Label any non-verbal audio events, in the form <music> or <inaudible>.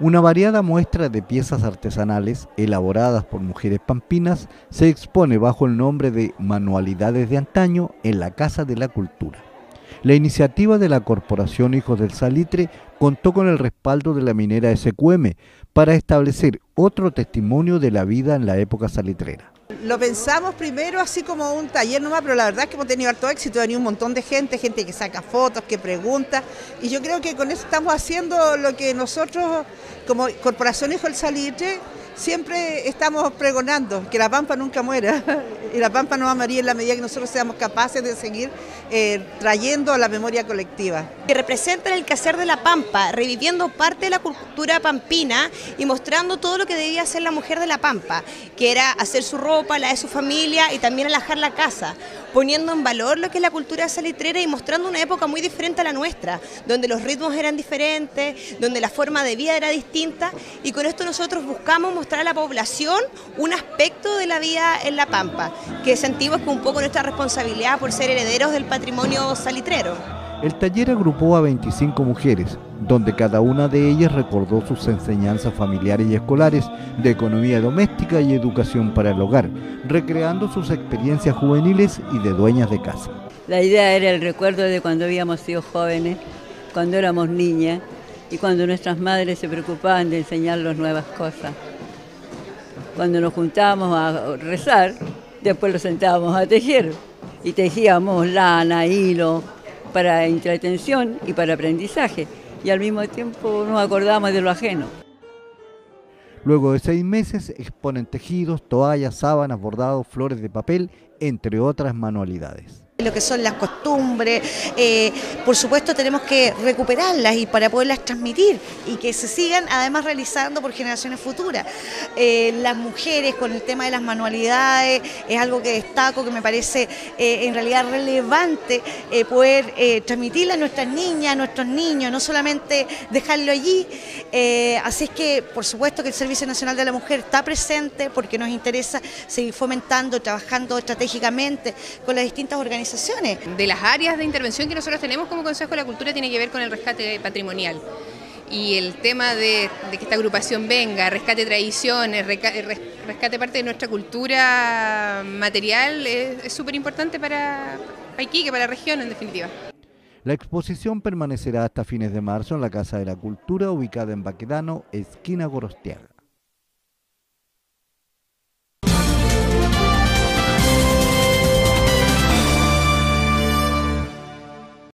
Una variada muestra de piezas artesanales elaboradas por mujeres pampinas se expone bajo el nombre de Manualidades de Antaño en la Casa de la Cultura. La iniciativa de la Corporación Hijos del Salitre contó con el respaldo de la minera SQM para establecer otro testimonio de la vida en la época salitrera. Lo pensamos primero así como un taller nomás, pero la verdad es que hemos tenido harto éxito, ha un montón de gente, gente que saca fotos, que pregunta, y yo creo que con eso estamos haciendo lo que nosotros como Corporación Hijo Salitre siempre estamos pregonando, que la pampa nunca muera, <laughs> y la pampa no va a morir en la medida que nosotros seamos capaces de seguir eh, trayendo la memoria colectiva. Que representan el quehacer de la pampa, reviviendo parte de la cultura pampina y mostrando todo lo que debía hacer la mujer de la pampa, que era hacer su ropa, la de su familia y también alajar la casa, poniendo en valor lo que es la cultura salitrera y mostrando una época muy diferente a la nuestra, donde los ritmos eran diferentes, donde la forma de vida era distinta y con esto nosotros buscamos mostrar a la población un aspecto de la vida en La Pampa, que sentimos que un poco nuestra responsabilidad por ser herederos del patrimonio salitrero. El taller agrupó a 25 mujeres, donde cada una de ellas recordó sus enseñanzas familiares y escolares de economía doméstica y educación para el hogar, recreando sus experiencias juveniles y de dueñas de casa. La idea era el recuerdo de cuando habíamos sido jóvenes, cuando éramos niñas y cuando nuestras madres se preocupaban de enseñarnos nuevas cosas cuando nos juntábamos a rezar, después lo sentábamos a tejer y tejíamos lana, hilo, para entretención y para aprendizaje. Y al mismo tiempo nos acordábamos de lo ajeno. Luego de seis meses exponen tejidos, toallas, sábanas, bordados, flores de papel, entre otras manualidades lo que son las costumbres, eh, por supuesto tenemos que recuperarlas y para poderlas transmitir y que se sigan además realizando por generaciones futuras. Eh, las mujeres con el tema de las manualidades es algo que destaco, que me parece eh, en realidad relevante poder transmitirla a nuestras niñas, a nuestros niños, no solamente dejarlo allí. así es que por supuesto que el Servicio Nacional de la Mujer está presente porque nos interesa seguir fomentando, trabajando estratégicamente con las distintas organizaciones de las áreas de intervención que nosotros tenemos como Consejo de la Cultura tiene que ver con el rescate patrimonial. Y el tema de, que esta agrupación venga, rescate tradiciones, rescate parte de nuestra cultura material, es súper importante para Iquique, para la región en definitiva. La exposición permanecerá hasta fines de marzo en la Casa de la Cultura, ubicada en Baquedano, esquina Gorostiaga.